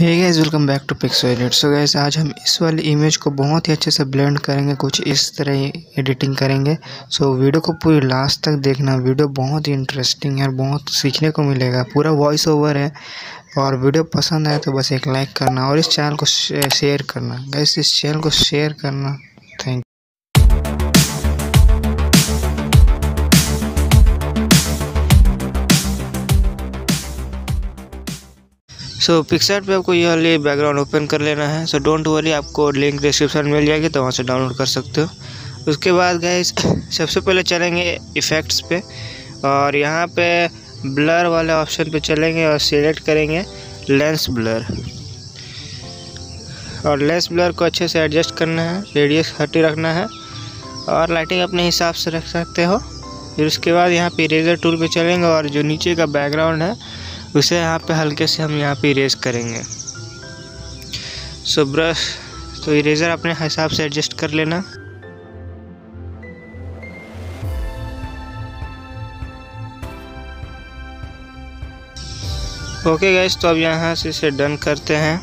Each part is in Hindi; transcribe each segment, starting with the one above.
Hey guys welcome back to Pixolate so guys आज हम इस वाली इमेज को बहुत ही अच्छे से ब्लेंड करेंगे कुछ इस तरह एडिटिंग करेंगे। सो so, वीडियो को पूरी लास्ट तक देखना वीडियो बहुत ही इंटरेस्टिंग है और बहुत सीखने को मिलेगा। पूरा वॉइस ओवर है और वीडियो पसंद आए तो बस एक लाइक करना और इस चैनल को शेयर करना। गैस इस चैनल को शेयर करना। सो पिक्सर पे आपको ये वाली बैकग्राउंड ओपन कर लेना है। सो डोंट वरी आपको लिंक डिस्क्रिप्शन में मिल जाएगी तो वहाँ से डाउनलोड कर सकते हो। उसके बाद गए सबसे पहले चलेंगे इफ़ेक्ट्स पे। और यहाँ पे ब्लर वाले ऑप्शन पे चलेंगे और सिलेक्ट करेंगे लेंस ब्लर और लेंस ब्लर को अच्छे से एडजस्ट करना है रेडियस हटी रखना है। और लाइटिंग अपने हिसाब से रख सकते हो। फिर उसके बाद यहाँ पे इरेजर टूल पे चलेंगे और जो नीचे का बैकग्राउंड है उसे यहाँ पे हल्के से हम यहाँ पे इरेज करेंगे। सो ब्रश तो इरेज़र अपने हिसाब से एडजस्ट कर लेना। ओके गैस तो अब यहाँ से इसे डन करते हैं।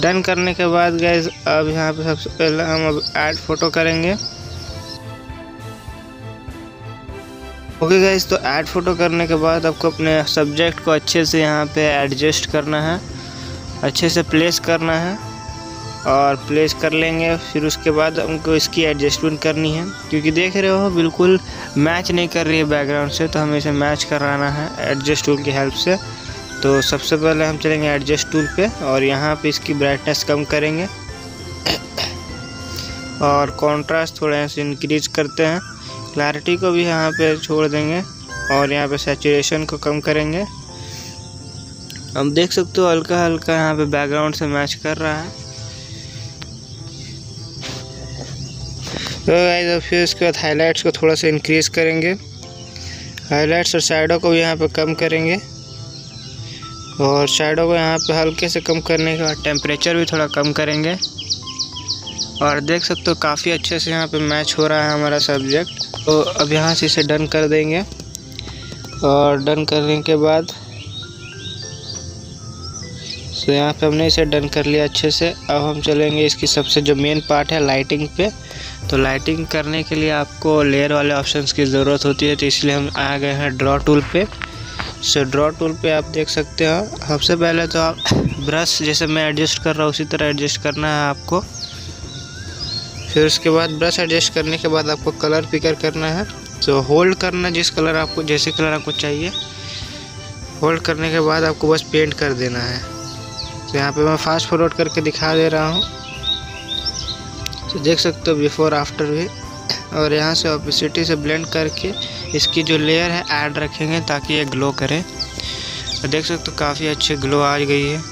डन करने के बाद गैस अब यहाँ पे सबसे पहले हम अब ऐड फ़ोटो करेंगे। ओके गाइज़ तो ऐड फ़ोटो करने के बाद आपको अपने सब्जेक्ट को अच्छे से यहाँ पे एडजस्ट करना है। अच्छे से प्लेस करना है और प्लेस कर लेंगे। फिर उसके बाद हमको इसकी एडजस्टमेंट करनी है। क्योंकि देख रहे हो, बिल्कुल मैच नहीं कर रही है बैकग्राउंड से तो हमें इसे मैच कराना है एडजस्ट टूल की हेल्प से। तो सबसे पहले हम चलेंगे एडजस्ट टूल पे और यहाँ पे इसकी ब्राइटनेस कम करेंगे। और कॉन्ट्रास्ट थोड़ा सा इंक्रीज करते हैं। क्लैरिटी को भी यहाँ पे छोड़ देंगे और यहाँ पे सेचुरेशन को कम करेंगे। हम देख सकते हो हल्का हल्का यहाँ पे बैकग्राउंड से मैच कर रहा है। तो गाइस फिर उसके बाद हाईलाइट्स को थोड़ा सा इंक्रीज़ करेंगे। हाईलाइट्स और साइडों को भी यहाँ पे कम करेंगे। और साइडों को यहाँ पे हल्के से कम करने के बाद टेम्परेचर भी थोड़ा कम करेंगे। और देख सकते हो काफ़ी अच्छे से यहाँ पे मैच हो रहा है हमारा सब्जेक्ट तो अब यहाँ से इसे डन कर देंगे। और डन करने के बाद तो यहाँ पे हमने इसे डन कर लिया अच्छे से। अब हम चलेंगे इसकी सबसे जो मेन पार्ट है लाइटिंग पे। तो लाइटिंग करने के लिए आपको लेयर वाले ऑप्शंस की ज़रूरत होती है तो इसलिए हम आ गए हैं ड्रॉ टूल पे। सो ड्रॉ टूल पे आप देख सकते हो। सबसे पहले तो आप ब्रश जैसे मैं एडजस्ट कर रहा हूँ, उसी तरह एडजस्ट करना है आपको। फिर उसके बाद ब्रश एडजस्ट करने के बाद आपको कलर पिकर करना है। तो होल्ड करना जिस कलर आपको, जैसे कलर आपको चाहिए, होल्ड करने के बाद आपको बस पेंट कर देना है। तो यहाँ पे मैं फास्ट फॉरवर्ड करके दिखा दे रहा हूँ। तो देख सकते हो बिफोर, आफ्टर भी। और यहाँ से ऑपिसिटी से ब्लेंड करके इसकी जो लेयर है ऐड रखेंगे ताकि ये ग्लो करे। तो देख सकते हो काफ़ी अच्छी ग्लो आ गई है।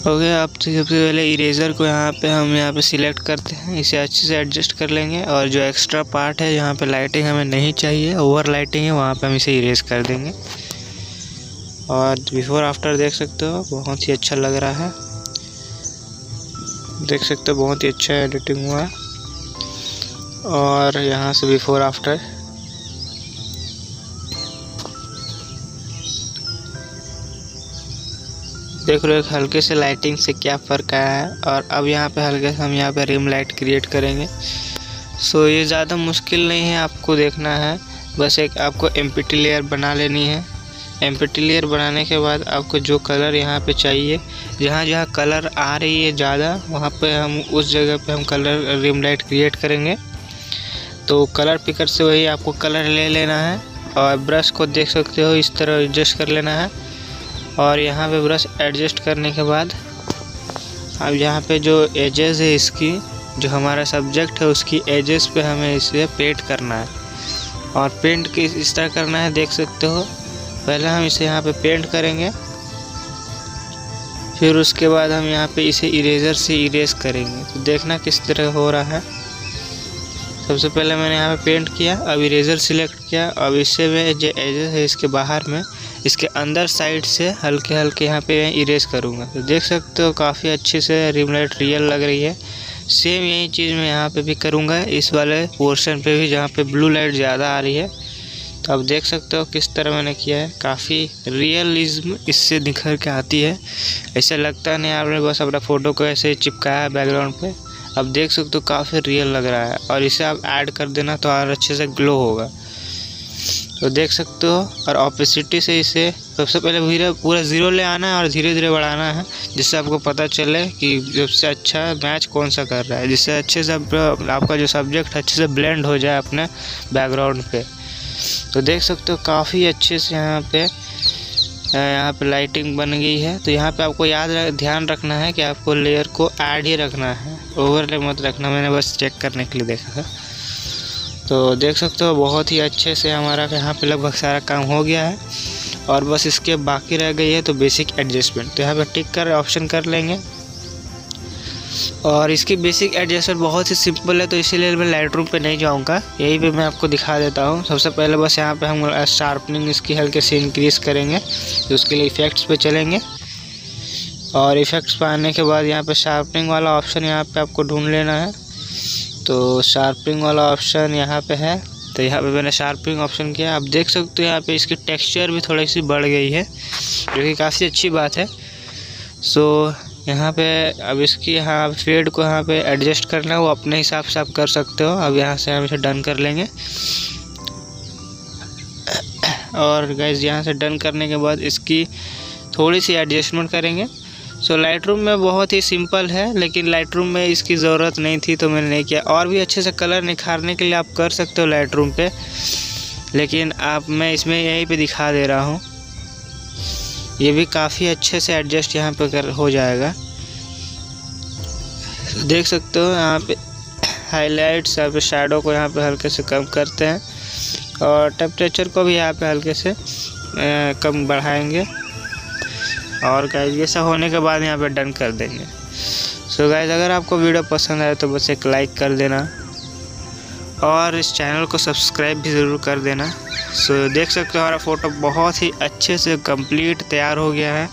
ओके आप तो सबसे पहले इरेज़र को यहाँ पे हम यहाँ पे सिलेक्ट करते हैं। इसे अच्छे से एडजस्ट कर लेंगे और जो एक्स्ट्रा पार्ट है जहाँ पे लाइटिंग हमें नहीं चाहिए ओवर लाइटिंग है, वहाँ पे हम इसे इरेज कर देंगे। और बिफोर आफ्टर देख सकते हो, बहुत ही अच्छा लग रहा है। देख सकते हो, बहुत ही अच्छा एडिटिंग हुआ है। और यहाँ से बिफोर आफ्टर देख रहे हो हल्के से लाइटिंग से क्या फ़र्क आया है और अब यहाँ पे हल्के से हम यहाँ पे रिम लाइट क्रिएट करेंगे। सो ये ज़्यादा मुश्किल नहीं है आपको देखना है। बस एक आपको एम लेयर बना लेनी है। एम लेयर बनाने के बाद आपको जो कलर यहाँ पे चाहिए, जहाँ जहाँ कलर आ रही है ज़्यादा, वहाँ पे हम उस जगह पे हम कलर रिम लाइट क्रिएट करेंगे। तो कलर पिकर से वही आपको कलर ले लेना है और ब्रश को देख सकते हो, इस तरह एडजस्ट कर लेना है। और यहाँ पे ब्रश एडजस्ट करने के बाद, अब यहाँ पे जो एजेस है इसकी, जो हमारा सब्जेक्ट है, उसकी एजेस पे हमें इसे पेंट करना है। और पेंट किस इस तरह करना है, देख सकते हो। पहले हम इसे यहाँ पे पेंट करेंगे। फिर उसके बाद हम यहाँ पे इसे इरेज़र से इरेज करेंगे। तो देखना किस तरह हो रहा है। सबसे पहले मैंने यहाँ पे पेंट किया, अब इरेज़र सिलेक्ट किया। अब इससे में जो एजेस है इसके बाहर में इसके अंदर साइड से हल्के हल्के यहाँ पे इरेज करूँगा। तो देख सकते हो काफ़ी अच्छे से रिम लाइट रियल लग रही है। सेम यही चीज़ मैं यहाँ पे भी करूँगा, इस वाले पोर्शन पे भी जहाँ पे ब्लू लाइट ज़्यादा आ रही है। तो आप देख सकते हो किस तरह मैंने किया है। काफ़ी रियलिज्म इससे निखर के आती है। ऐसा लगता नहीं आपने बस अपना फ़ोटो को ऐसे चिपकाया है बैकग्राउंड पे। अब देख सकते हो काफ़ी रियल लग रहा है और इसे आप ऐड कर देना तो और अच्छे से ग्लो होगा। तो देख सकते हो, और ऑपोसिटी से इसे सबसे पहले धीरे पूरा ज़ीरो ले आना है और धीरे धीरे बढ़ाना है, जिससे आपको पता चले कि सबसे अच्छा मैच कौन सा कर रहा है, जिससे अच्छे से आपका जो सब्जेक्ट अच्छे से ब्लेंड हो जाए अपने बैकग्राउंड पे। तो देख सकते हो, काफ़ी अच्छे से यहाँ पे यहाँ पे लाइटिंग बन गई है। तो यहाँ पे आपको याद रख, ध्यान रखना है कि आपको लेयर को ऐड ही रखना है ओवरले मत रखना, मैंने बस चेक करने के लिए देखा था। तो देख सकते हो, बहुत ही अच्छे से हमारा यहाँ पे लगभग सारा काम हो गया है। और बस इसके बाकी रह गई है तो बेसिक एडजस्टमेंट तो यहाँ पे टिक कर ऑप्शन कर लेंगे। और इसकी बेसिक एडजस्टमेंट बहुत ही सिंपल है तो इसीलिए मैं लाइट रूम पर नहीं जाऊँगा। यही पे मैं आपको दिखा देता हूँ। सबसे पहले बस यहाँ पे हम शार्पनिंग इसकी हल्के से इंक्रीज़ करेंगे तो उसके लिए इफ़ेक्ट्स पे चलेंगे। और इफ़ेक्ट्स पे आने के बाद यहाँ पे शार्पनिंग वाला ऑप्शन यहाँ पे आपको ढूंढ लेना है। तो शार्पिंग वाला ऑप्शन यहाँ पे है। तो यहाँ पे मैंने शार्पिंग ऑप्शन किया। आप देख सकते हो यहाँ पे इसकी टेक्सचर भी थोड़ी सी बढ़ गई है, जो कि काफ़ी अच्छी बात है। सो यहाँ पे अब इसकी यहाँ फेड को यहाँ पे एडजस्ट करना है वो अपने हिसाब से आप कर सकते हो। अब यहाँ से हम इसे डन कर लेंगे। और गैस यहाँ से डन करने के बाद इसकी थोड़ी सी एडजस्टमेंट करेंगे। सो लाइट रूम में बहुत ही सिंपल है, लेकिन लाइट रूम में इसकी ज़रूरत नहीं थी तो मैंने नहीं किया। और भी अच्छे से कलर निखारने के लिए आप कर सकते हो लाइट रूम पर लेकिन आप, मैं इसमें यहीं पे दिखा दे रहा हूँ। ये भी काफ़ी अच्छे से एडजस्ट यहाँ पे कर, हो जाएगा। देख सकते हो यहाँ पे हाईलाइट्स यहाँ पे शेडो को यहाँ पे हल्के से कम करते हैं, और टेम्परेचर को भी यहाँ पे हल्के से कम बढ़ाएँगे। और गाइज़ ये सब होने के बाद यहाँ पे डन कर देंगे। सो so गाइज़ अगर आपको वीडियो पसंद आए तो बस एक लाइक कर देना। और इस चैनल को सब्सक्राइब भी ज़रूर कर देना। सो so, देख सकते हो हमारा फ़ोटो बहुत ही अच्छे से कंप्लीट तैयार हो गया है।